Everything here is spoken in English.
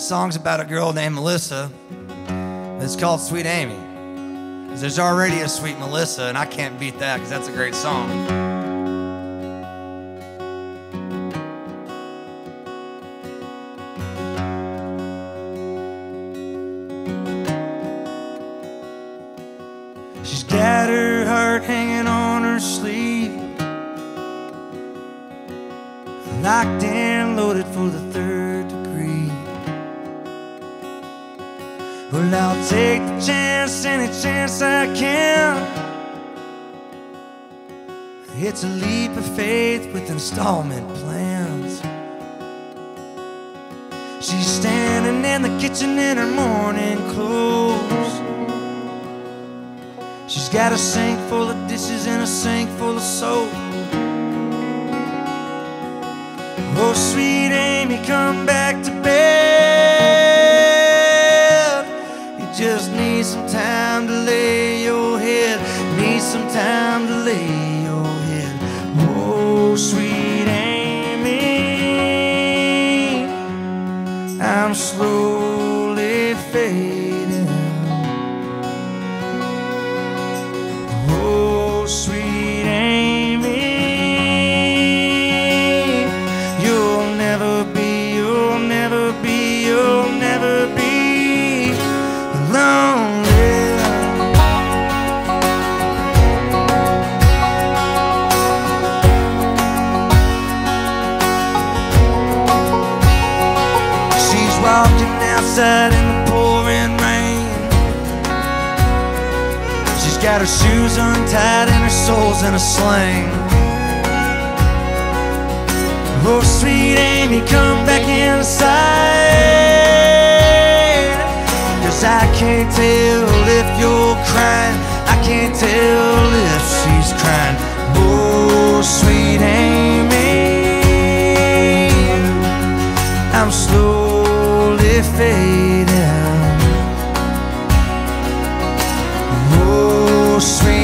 This song's about a girl named Melissa. It's called Sweet Amy. 'Cause There's already a sweet Melissa, and I can't beat that because that's a great song. She's got her heart hanging on her sleeve. Locked and loaded for the Well, I'll take the chance, any chance I can. It's a leap of faith with installment plans. She's standing in the kitchen in her morning clothes. She's got a sink full of dishes and a sink full of soap. Oh, sweet Amy, come back to some time to lay your head. Need some time to lay your head. Oh, sweet Amy, I'm slowly fading. Oh, sweet outside in the pouring rain. She's got her shoes untied and her soul's in a sling. Oh, sweet Amy, come back inside. Cause I can't tell if you're crying. I can't tell if she's crying. Oh, sweet Amy. I'm fading. Oh, sweet